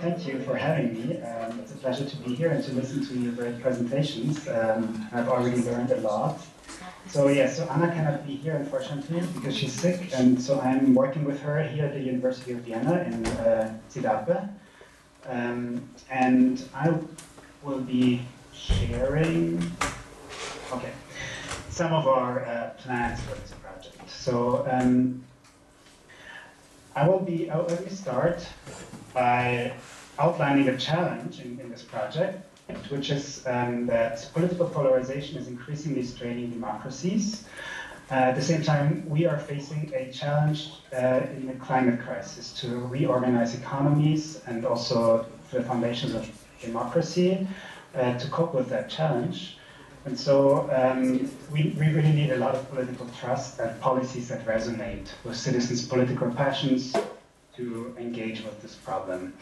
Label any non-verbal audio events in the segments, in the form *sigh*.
Thank you for having me. Um, it's a pleasure to be here and to listen to your great presentations. Um, I've already learned a lot. So yeah, so Anna cannot be here unfortunately because she's sick, and so I'm working with her here at the University of Vienna in uh. Um, and I will be sharing, okay, some of our uh, plans for this project. So um, I will be, I'll, let me start by outlining a challenge in, in this project, which is um, that political polarization is increasingly straining democracies. Uh, at the same time, we are facing a challenge uh, in the climate crisis to reorganize economies and also the foundations of democracy uh, to cope with that challenge. And so um, we, we really need a lot of political trust and policies that resonate with citizens' political passions to engage with this problem.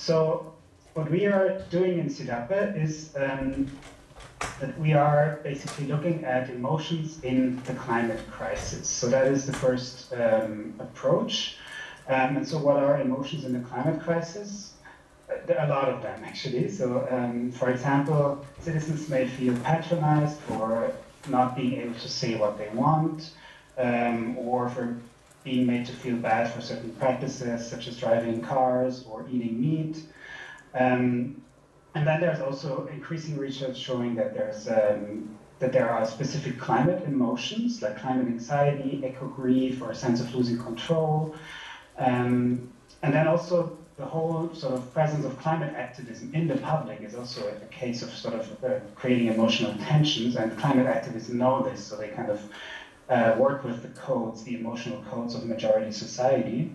So what we are doing in CIDAPE is um, that we are basically looking at emotions in the climate crisis. So that is the first um, approach. Um, and so what are emotions in the climate crisis? A lot of them actually. So um, for example, citizens may feel patronized for not being able to say what they want um, or for being made to feel bad for certain practices such as driving cars or eating meat. Um, and then there's also increasing research showing that there's um, that there are specific climate emotions like climate anxiety, eco grief, or a sense of losing control. Um, and then also the whole sort of presence of climate activism in the public is also a, case of sort of uh, creating emotional tensions. And climate activists know this, so they kind of uh, work with the codes, the emotional codes of majority society.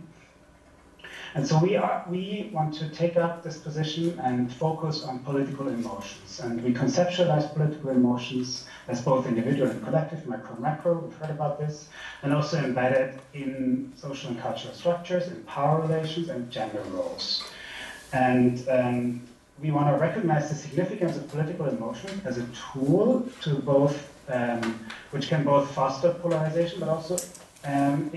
And so we are we want to take up this position and focus on political emotions. And we conceptualize political emotions as both individual and collective, micro macro, we've heard about this, and also embedded in social and cultural structures, in power relations and gender roles. And um, we want to recognize the significance of political emotion as a tool to both, um, which can both foster polarization, but also um,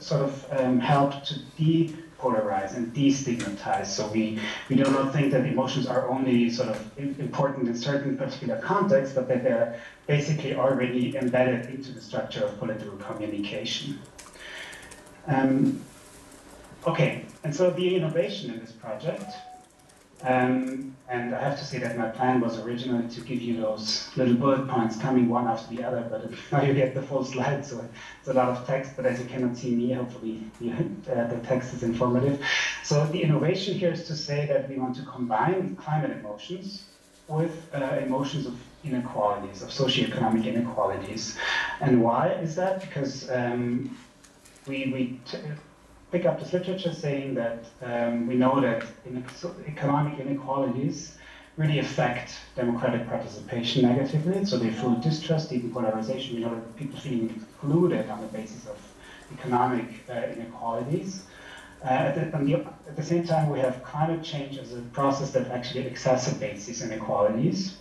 sort of um, help to depolarize and destigmatize. So we, we do not think that emotions are only sort of important in certain particular contexts, but that they're basically already embedded into the structure of political communication. Um, okay, and so the innovation in this project um, and I have to say that my plan was originally to give you those little bullet points coming one after the other, but *laughs* now you get the full slide, so it's a lot of text, but as you cannot see me, hopefully you, *laughs* uh, the text is informative. So the innovation here is to say that we want to combine climate emotions with uh, emotions of inequalities, of socioeconomic inequalities. And why is that? Because um, we, we pick up this literature saying that um, we know that economic inequalities really affect democratic participation negatively. So they fuel distrust, even polarization. We know that people feeling excluded on the basis of economic uh, inequalities. Uh, at, the, the, at, the, same time, we have climate change as a process that actually exacerbates these inequalities.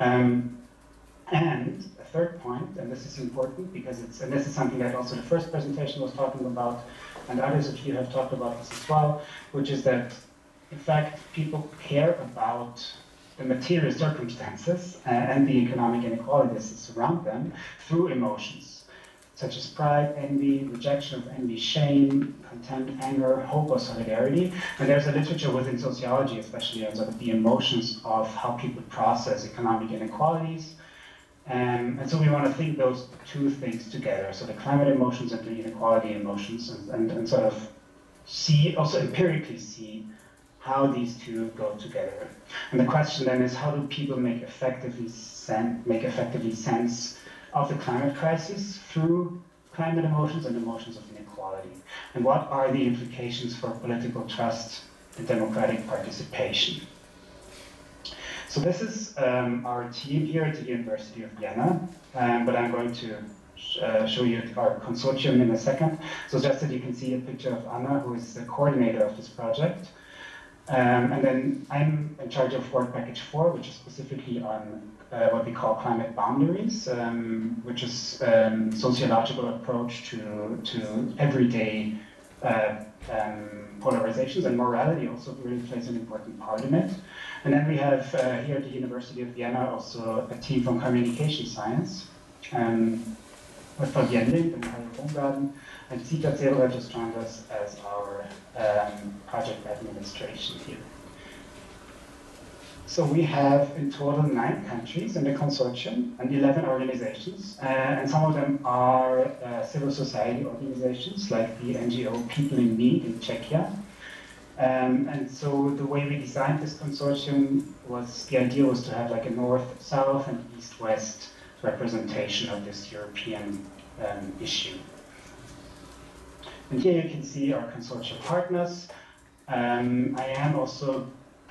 Um, and a third point, and this is important because it's, and this is something that also the first presentation was talking about, and others of you have talked about this as well, which is that, in fact, people care about the material circumstances uh, and the economic inequalities that surround them through emotions, such as pride, envy, rejection of envy, shame, contempt, anger, hope, or solidarity. And there's a literature within sociology, especially on sort of the emotions of how people process economic inequalities, um, and so we want to think those two things together, so the climate emotions and the inequality emotions, and, and, and sort of see, also empirically see how these two go together. And the question then is how do people make effectively sen make effectively sense of the climate crisis through climate emotions and emotions of inequality? And what are the implications for political trust and democratic participation? So this is um, our team here at the University of Vienna, um, but I'm going to sh uh, show you our consortium in a second. So just that you can see a picture of Anna, who is the coordinator of this project. Um, and then I'm in charge of work package four, which is specifically on uh, what we call climate boundaries, um, which is um, sociological approach to, to everyday uh, um, polarizations, and morality also really plays an important part in it. And then we have uh, here at the University of Vienna also a team from communication science, um, with Link and Hajo Boomgaarden, and Zita Zerova just joined us as our um, project administration here. So we have in total nine countries in the consortium and 11 organizations, uh, and some of them are uh, civil society organizations like the NGO People in Need in Czechia. Um, and so the way we designed this consortium was, the idea was to have like a north-south and east-west representation of this European um, issue. And here you can see our consortium partners. Um, I am also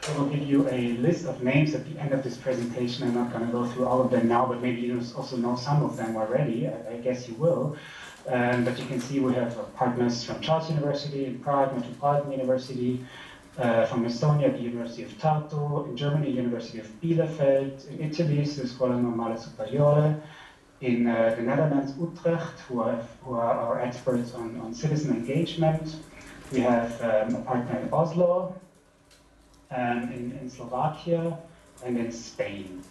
I will give you a list of names at the end of this presentation. I'm not going to go through all of them now, but maybe you also know some of them already. I, I guess you will. Um, but you can see we have partners from Charles University in Prague, Metropolitan University, uh, from Estonia, the University of Tartu, in Germany, University of Bielefeld, in Italy, the Scuola Normale Superiore, in uh, the Netherlands, Utrecht, who are, who are our experts on, on citizen engagement. We have um, a partner in Oslo, um, in, in Slovakia, and in Spain.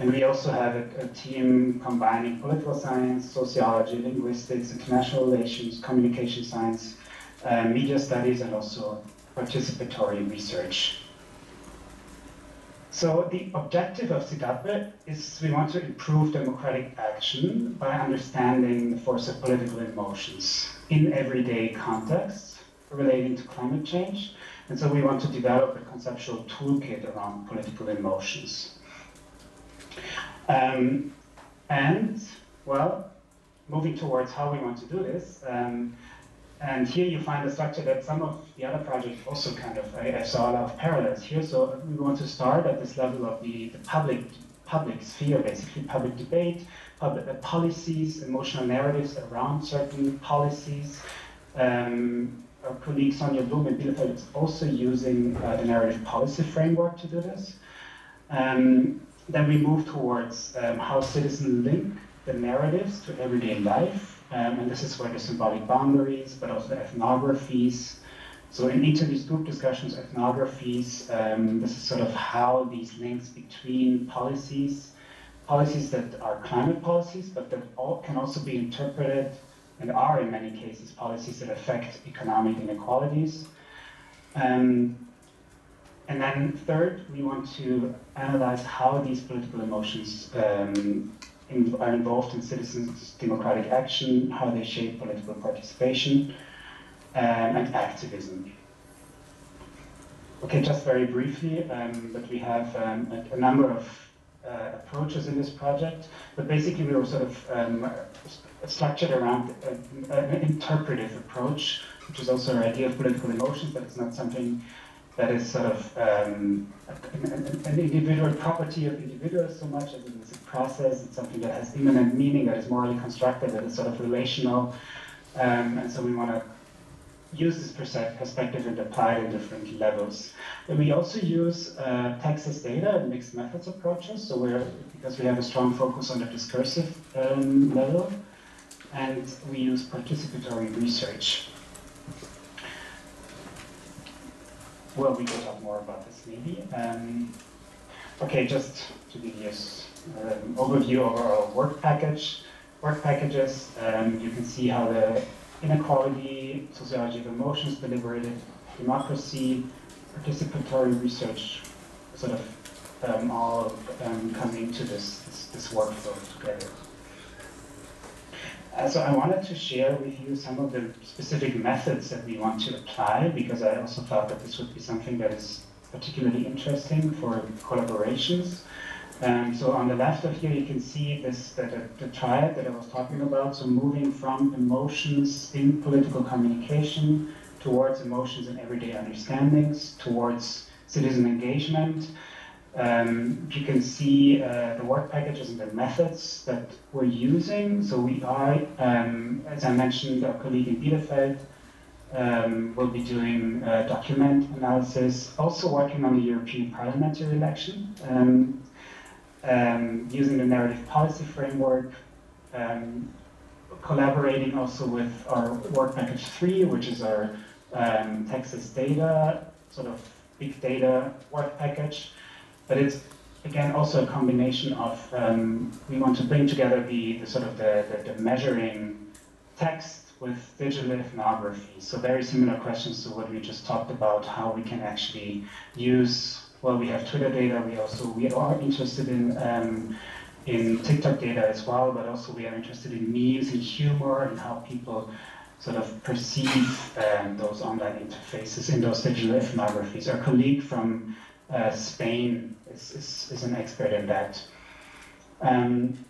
And we also have a, a, team combining political science, sociology, linguistics, international relations, communication science, uh, media studies, and also participatory research. So the objective of CIDAPE is we want to improve democratic action by understanding the force of political emotions in everyday contexts relating to climate change and so we want to develop a conceptual toolkit around political emotions. Um, and, well, moving towards how we want to do this, um, and here you find a structure that some of the other projects also kind of, I, I, saw a lot of parallels here. So we want to start at this level of the, the public public sphere, basically public debate, public uh, policies, emotional narratives around certain policies, um, our colleague Sonja Blum in Bielefeld is also using uh, the narrative policy framework to do this. Um, then we move towards um, how citizens link the narratives to everyday life. Um, and this is where the symbolic boundaries, but also the ethnographies. So in each of these group discussions, ethnographies, um, this is sort of how these links between policies, policies that are climate policies, but that all can also be interpreted and are in many cases policies that affect economic inequalities. Um, and then third, we want to analyze how these political emotions um, in, are involved in citizens' democratic action, how they shape political participation um, and activism. Okay, just very briefly, um, but we have um, a, a, number of uh, approaches in this project, but basically we were sort of um, structured around a, an interpretive approach, which is also our idea of political emotions, but it's not something that is sort of um, an, individual property of individuals so much as it is a process. It's something that has immanent meaning, that is morally constructed, that is sort of relational. Um, and so we want to use this perspective and apply it in different levels. But we also use uh, text data and mixed methods approaches. So we're, because we have a strong focus on the discursive um, level, and we use participatory research. Well, we can talk more about this maybe. Um, okay, just to give you an um, overview of our work package, work packages, um, you can see how the inequality, sociology of emotions, deliberated democracy, participatory research sort of um, all um, come into this, this, this workflow together. Uh, so I wanted to share with you some of the specific methods that we want to apply because I also thought that this would be something that is particularly interesting for collaborations. Um, so on the left of here, you can see this the, the, the triad that I was talking about. So moving from emotions in political communication towards emotions in everyday understandings, towards citizen engagement, um, you can see uh, the work packages and the methods that we're using. So we are, um, as I mentioned, our colleague in Bielefeld um, will be doing uh, document analysis, also working on the European parliamentary election, um, um, using the narrative policy framework, um, collaborating also with our work package three, which is our text as data, sort of big data work package. But it's again also a combination of um, we want to bring together the, the sort of the, the, the, measuring text with digital ethnography. So very similar questions to what we just talked about, how we can actually use well, we have Twitter data. We also we are interested in um, in TikTok data as well, but also we are interested in memes and humor and how people sort of perceive um, those online interfaces in those digital ethnographies. Our colleague from uh, Spain is, is, is, an expert in that. Um,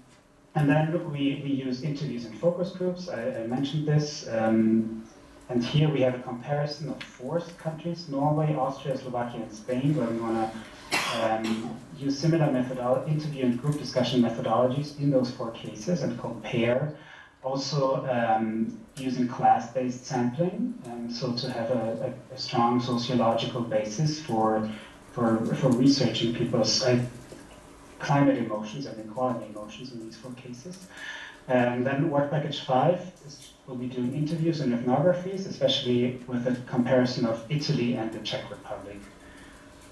and then we, we use interviews and focus groups. I, I mentioned this. Um, and here we have a comparison of four countries, Norway, Austria, Slovakia, and Spain, where we want to um, use similar methodology, interview and group discussion methodologies in those four cases and compare. Also um, using class-based sampling, um, so to have a, a, a, strong sociological basis for, for, for researching people's uh, climate emotions and inequality emotions in these four cases. And then work package five is We'll be doing interviews and ethnographies, especially with a comparison of Italy and the Czech Republic.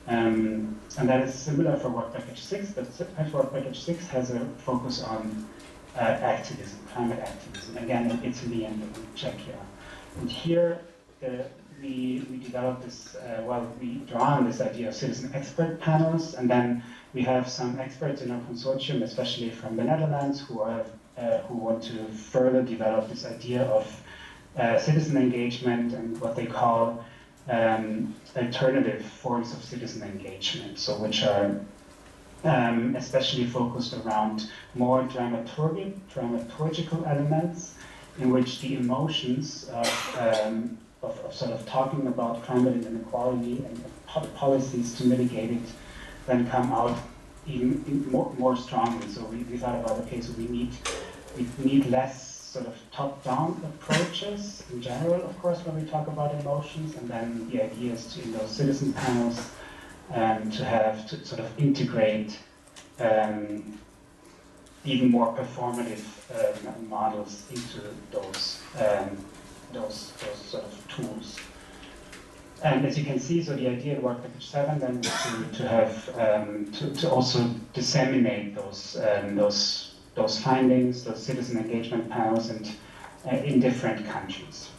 Um, and that is similar for Work Package 6, but Work Package 6 has a focus on uh, activism, climate activism, again in Italy and in Czechia. And here uh, we, we developed this, uh, well, we draw on this idea of citizen expert panels, and then we have some experts in our consortium, especially from the Netherlands, who are uh, who want to further develop this idea of uh, citizen engagement and what they call um, alternative forms of citizen engagement, so which are um, especially focused around more dramaturgic, dramaturgical elements in which the emotions of, um, of, of, sort of talking about climate and inequality and policies to mitigate it then come out even, more, more strongly. So we, we thought about, okay, so we need we need less sort of top-down approaches in general, of course, when we talk about emotions, and then the idea is to, in those citizen panels, um, to have to sort of integrate um, even more performative um, models into those, um, those, those sort of tools. And as you can see, so the idea in Work Package 7 then was to, to have, um, to, to also disseminate those, um, those those findings, those citizen engagement panels, and uh, in different countries.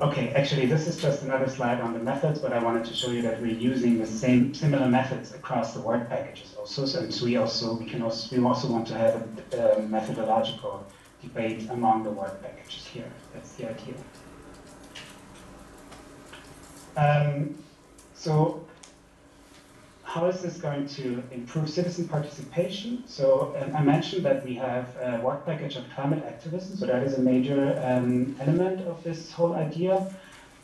Okay, actually, this is just another slide on the methods, but I wanted to show you that we're using the same similar methods across the work packages also. So, and so we also we can also we also want to have a, a methodological debate among the work packages here. That's the idea. Um, so how is this going to improve citizen participation? So um, I mentioned that we have a work package of climate activism, so that is a major um, element of this whole idea.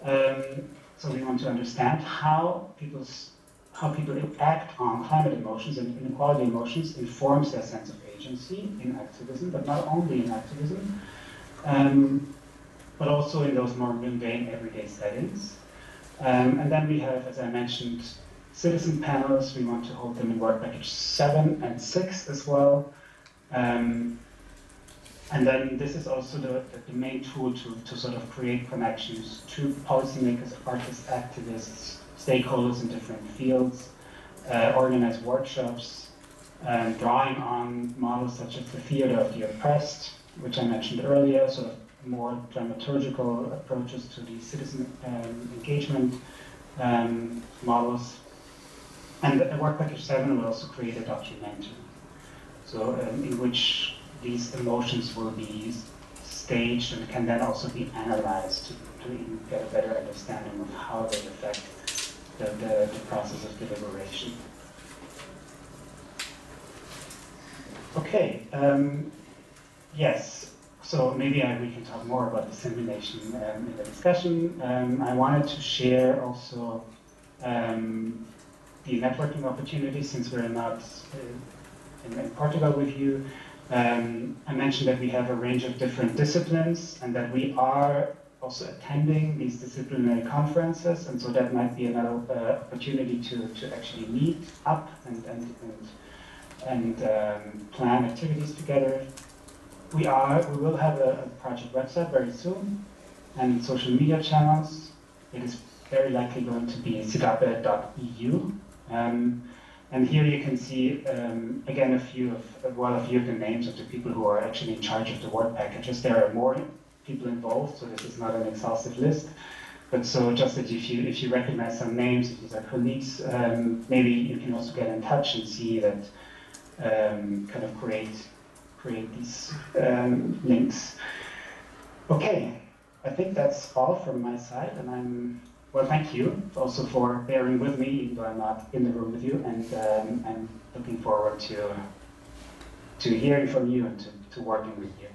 Um, so we want to understand how people's how people act on climate emotions and inequality emotions informs their sense of agency in activism, but not only in activism, um, but also in those more mundane everyday settings. Um, and then we have, as I mentioned, citizen panels. We want to hold them in work package 7 and 6 as well. Um, and then this is also the, the, main tool to, to sort of create connections to policymakers, artists, activists, stakeholders in different fields, uh, organize workshops, um, drawing on models such as the theater of the oppressed, which I mentioned earlier, sort of more dramaturgical approaches to the citizen um, engagement um, models. And the Work Package 7 will also create a documentary, so um, in which these emotions will be staged and can then also be analyzed to, to get a better understanding of how they affect the, the, the process of deliberation. Okay, um, yes, so maybe I, we can talk more about dissemination um, in the discussion. Um, I wanted to share also um, the networking opportunities since we're not uh, in, in, Portugal with you. Um, I mentioned that we have a range of different disciplines and that we are also attending these disciplinary conferences, and so that might be another uh, opportunity to, to actually meet up and, and, and, and um, plan activities together. we are, we will have a, a project website very soon and social media channels. It is very likely going to be cidape.eu. Um, and here you can see, um, again, a few of, well, a few of the names of the people who are actually in charge of the work packages. There are more people involved, so this is not an exhaustive list. But so just that if you, if you recognize some names, if these are colleagues, um, maybe you can also get in touch and see that, um, kind of create, create these um, links. Okay, I think that's all from my side, and I'm well, thank you also for bearing with me, even though I'm not in the room with you, and um, I'm looking forward to to hearing from you and to, to working with you.